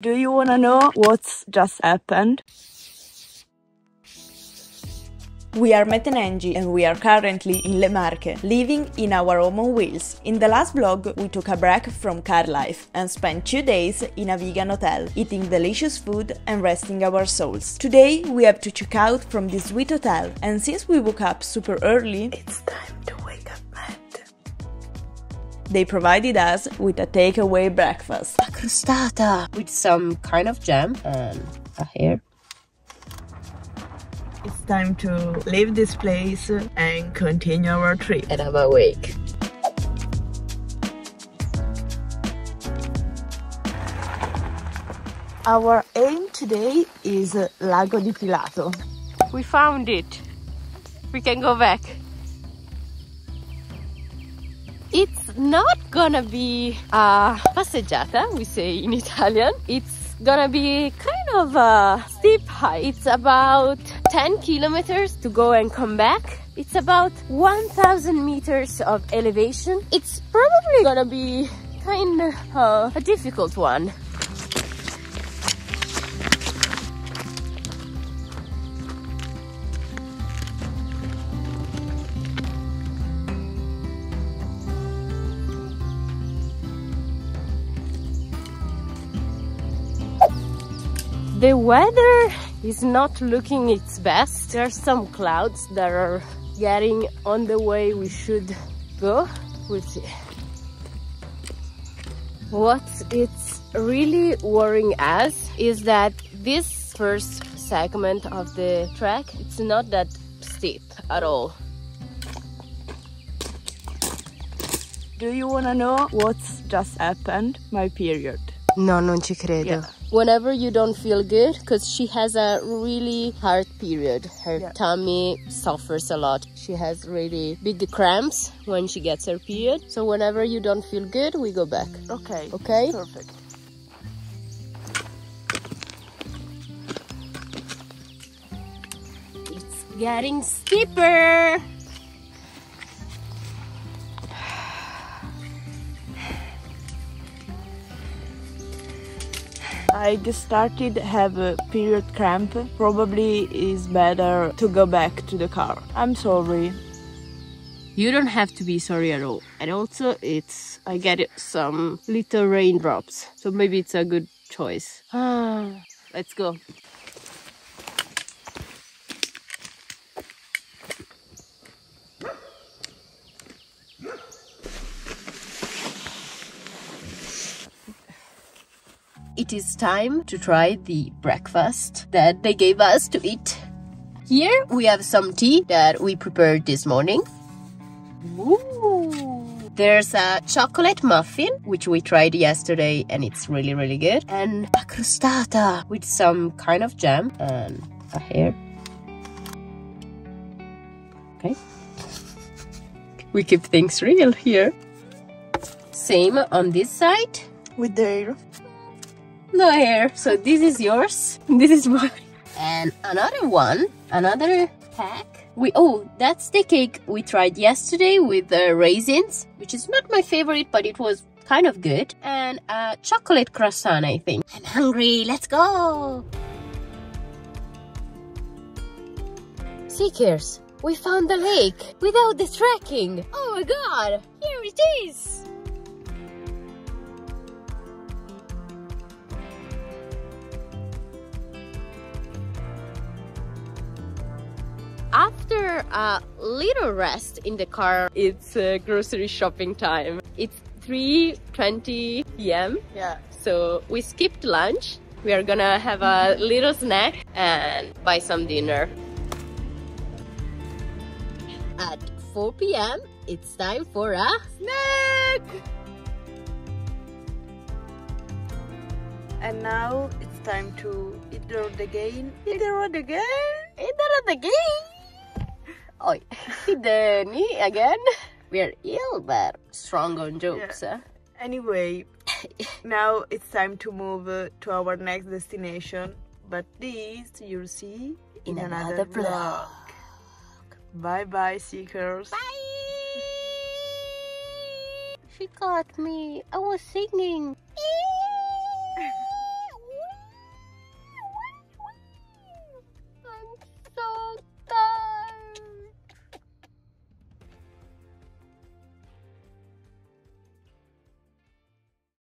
Do you wanna know what's just happened? We are Mat and Angie and we are currently in Le Marche, living in our home on wheels. In the last vlog, we took a break from car life and spent two days in a vegan hotel, eating delicious food and resting our souls. Today, we have to check out from this sweet hotel, and since we woke up super early, it's time They provided us with a takeaway breakfast. a crostata with some kind of jam and a hair. It's time to leave this place and continue our trip. And I'm awake. Our aim today is Lago di Pilato. We found it. We can go back. It's not gonna be a passeggiata, we say in Italian. It's gonna be kind of a steep hike. It's about 10 kilometers to go and come back. It's about 1000 meters of elevation. It's probably gonna be kind of a difficult one. The weather is not looking its best. There are some clouds that are getting on the way we should go. We'll see. What it's really worrying us is that this first segment of the track, it's not that steep at all. Do you wanna know what's just happened? My period. No, non ci credo. Yeah. Whenever you don't feel good, because she has a really hard period. Her Yeah. tummy suffers a lot. She has really big cramps when she gets her period. So whenever you don't feel good, we go back. Okay. Okay? Perfect. It's getting steeper. I just started have a period cramp. Probably is better to go back to the car. I'm sorry. You don't have to be sorry at all. And also, it's I get it, some little raindrops, so maybe it's a good choice. Ah, let's go. It is time to try the breakfast that they gave us to eat. Here we have some tea that we prepared this morning. Ooh. There's a chocolate muffin, which we tried yesterday and it's really, really good. And a crostata with some kind of jam and a hair. Okay. We keep things real here. Same on this side. With their No hair. So this is yours. This is mine. And another one, another pack. We oh, that's the cake we tried yesterday with the raisins, which is not my favorite, but it was kind of good. And a chocolate croissant, I think. I'm hungry. Let's go. Seekers, we found the lake without the trekking. Oh my god, here it is. After a little rest in the car, it's uh, grocery shopping time. It's 3:20 p.m. yeah. So we skipped lunch. We are gonna have a little snack and buy some dinner. At 4 p.m., it's time for a snack. And now it's time to eat the road again. Eat the road again. Internet again. Oi, Danny again. We're ill but strong on jokes. huh? Anyway, now it's time to move uh, to our next destination. But this you'll see In in, another another vlog. Bye bye, seekers. Bye! She caught me. I was singing.